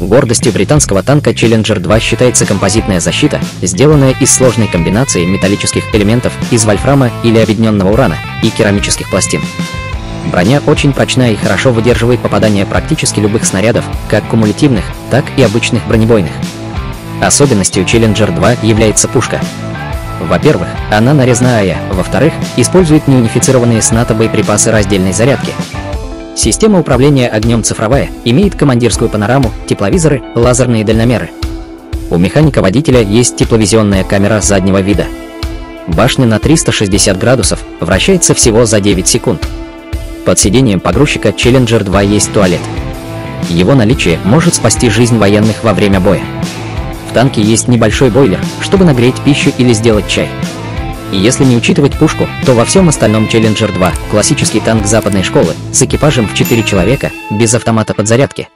Гордостью британского танка Challenger 2 считается композитная защита, сделанная из сложной комбинации металлических элементов из вольфрама или объединенного урана и керамических пластин. Броня очень прочная и хорошо выдерживает попадание практически любых снарядов, как кумулятивных, так и обычных бронебойных. Особенностью Challenger 2 является пушка. Во-первых, она нарезная, во-вторых, использует неунифицированные с НАТО боеприпасы раздельной зарядки. Система управления огнем цифровая, имеет командирскую панораму, тепловизоры, лазерные дальномеры. У механика-водителя есть тепловизионная камера заднего вида. Башня на 360 градусов вращается всего за 9 секунд. Под сиденьем погрузчика Challenger 2 есть туалет. Его наличие может спасти жизнь военных во время боя. В танке есть небольшой бойлер, чтобы нагреть пищу или сделать чай. И если не учитывать пушку, то во всем остальном Challenger 2 – классический танк западной школы с экипажем в 4 человека, без автомата подзарядки.